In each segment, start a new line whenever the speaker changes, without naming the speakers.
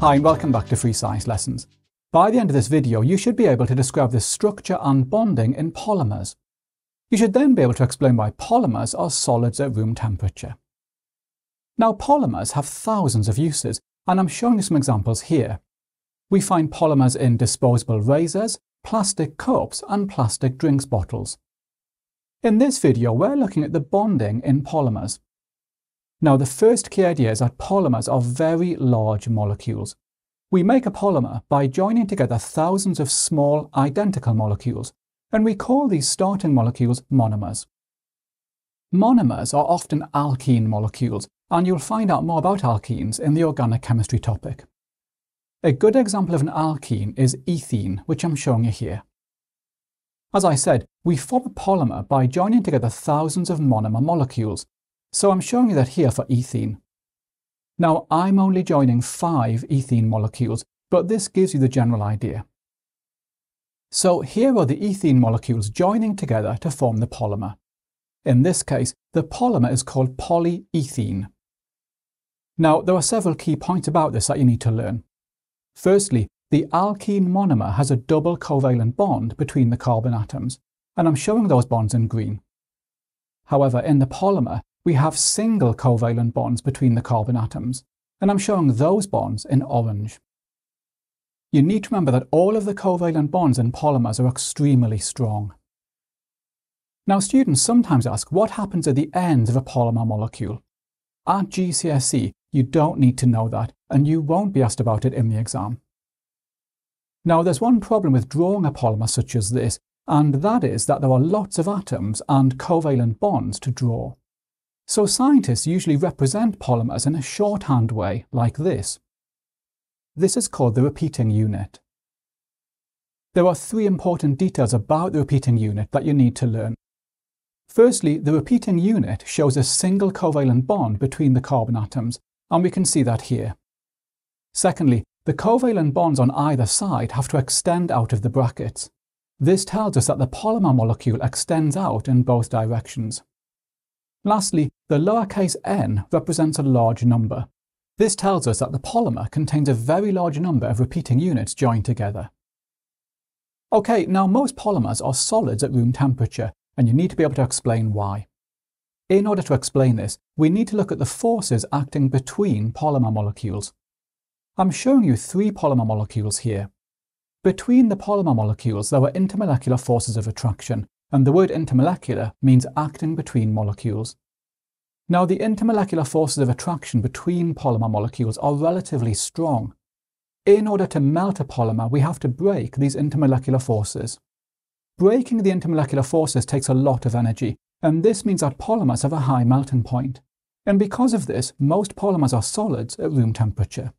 Hi and welcome back to Free Science Lessons. By the end of this video, you should be able to describe the structure and bonding in polymers. You should then be able to explain why polymers are solids at room temperature. Now polymers have thousands of uses, and I'm showing you some examples here. We find polymers in disposable razors, plastic cups and plastic drinks bottles. In this video, we're looking at the bonding in polymers. Now, the first key idea is that polymers are very large molecules. We make a polymer by joining together thousands of small, identical molecules, and we call these starting molecules monomers. Monomers are often alkene molecules, and you'll find out more about alkenes in the organic chemistry topic. A good example of an alkene is ethene, which I'm showing you here. As I said, we form a polymer by joining together thousands of monomer molecules, so I'm showing you that here for ethene. Now I'm only joining five ethene molecules, but this gives you the general idea. So here are the ethene molecules joining together to form the polymer. In this case, the polymer is called polyethene. Now, there are several key points about this that you need to learn. Firstly, the alkene monomer has a double covalent bond between the carbon atoms, and I'm showing those bonds in green. However, in the polymer, we have single covalent bonds between the carbon atoms, and I'm showing those bonds in orange. You need to remember that all of the covalent bonds in polymers are extremely strong. Now students sometimes ask what happens at the ends of a polymer molecule. At GCSE, you don't need to know that, and you won't be asked about it in the exam. Now there's one problem with drawing a polymer such as this, and that is that there are lots of atoms and covalent bonds to draw. So scientists usually represent polymers in a shorthand way, like this. This is called the repeating unit. There are three important details about the repeating unit that you need to learn. Firstly, the repeating unit shows a single covalent bond between the carbon atoms, and we can see that here. Secondly, the covalent bonds on either side have to extend out of the brackets. This tells us that the polymer molecule extends out in both directions. Lastly, the lowercase n represents a large number. This tells us that the polymer contains a very large number of repeating units joined together. OK, now most polymers are solids at room temperature, and you need to be able to explain why. In order to explain this, we need to look at the forces acting between polymer molecules. I'm showing you three polymer molecules here. Between the polymer molecules, there are intermolecular forces of attraction, and the word intermolecular means acting between molecules. Now, the intermolecular forces of attraction between polymer molecules are relatively strong. In order to melt a polymer, we have to break these intermolecular forces. Breaking the intermolecular forces takes a lot of energy, and this means that polymers have a high melting point. And because of this, most polymers are solids at room temperature.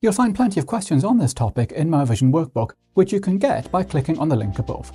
You'll find plenty of questions on this topic in my revision workbook, which you can get by clicking on the link above.